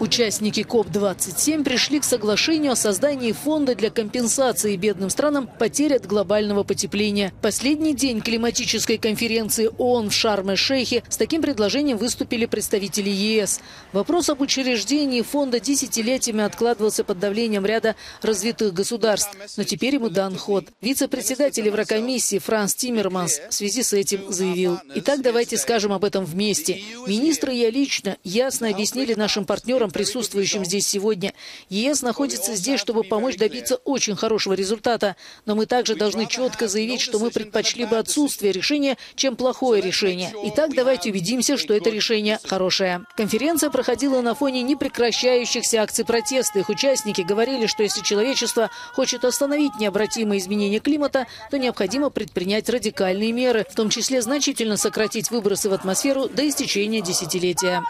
Участники КОП-27 пришли к соглашению о создании фонда для компенсации бедным странам потерь от глобального потепления. Последний день климатической конференции ООН в Шарм-эль-Шейхе с таким предложением выступили представители ЕС. Вопрос об учреждении фонда десятилетиями откладывался под давлением ряда развитых государств. Но теперь ему дан ход. Вице-председатель Еврокомиссии Франс Тиммерманс в связи с этим заявил. Итак, давайте скажем об этом вместе. Министры и я лично ясно объяснили нашим партнерам, присутствующим здесь сегодня. ЕС находится здесь, чтобы помочь добиться очень хорошего результата. Но мы также должны четко заявить, что мы предпочли бы отсутствие решения, чем плохое решение. Итак, давайте убедимся, что это решение хорошее. Конференция проходила на фоне непрекращающихся акций протеста. Их участники говорили, что если человечество хочет остановить необратимые изменения климата, то необходимо предпринять радикальные меры, в том числе значительно сократить выбросы в атмосферу до истечения десятилетия.